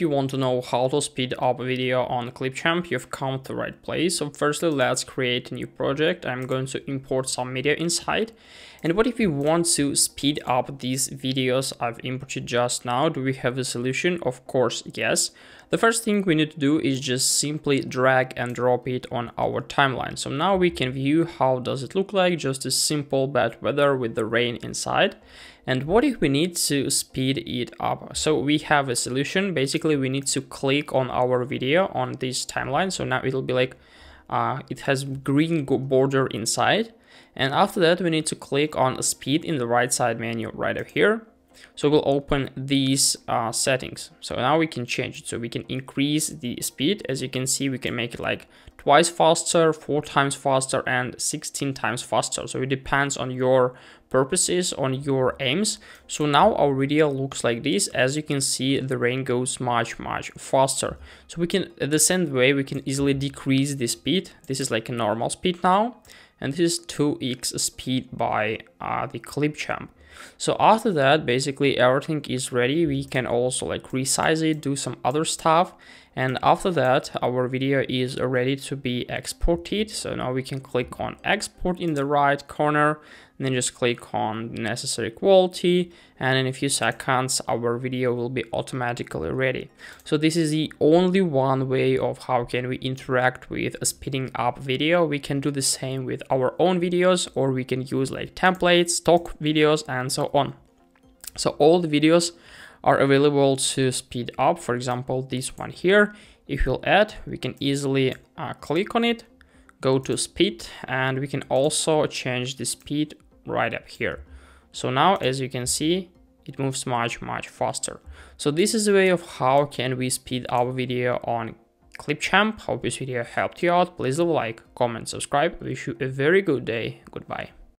if you want to know how to speed up a video on Clipchamp, you've come to the right place. So firstly, let's create a new project. I'm going to import some media inside. And what if we want to speed up these videos I've imported just now? Do we have a solution? Of course, yes. The first thing we need to do is just simply drag and drop it on our timeline. So now we can view how does it look like, just a simple bad weather with the rain inside. And what if we need to speed it up? So we have a solution. Basically, we need to click on our video on this timeline. So now it'll be like, uh, it has green border inside. And after that, we need to click on speed in the right side menu right up here. So we'll open these uh, settings. So now we can change it. So we can increase the speed. As you can see, we can make it like twice faster, four times faster, and 16 times faster. So it depends on your purposes, on your aims. So now our video looks like this. As you can see, the rain goes much, much faster. So we can, the same way, we can easily decrease the speed. This is like a normal speed now. And this is 2x speed by uh, the Clipchamp. So after that, basically everything is ready. We can also like resize it, do some other stuff. And after that, our video is ready to be exported. So now we can click on export in the right corner and then just click on necessary quality and in a few seconds our video will be automatically ready. So this is the only one way of how can we interact with a speeding up video. We can do the same with our own videos or we can use like templates, stock videos and so on. So all the videos are available to speed up. For example, this one here, if you'll add, we can easily uh, click on it, go to speed, and we can also change the speed right up here. So now, as you can see, it moves much, much faster. So this is a way of how can we speed up video on Clipchamp. Hope this video helped you out. Please leave a like, comment, subscribe. Wish you a very good day. Goodbye.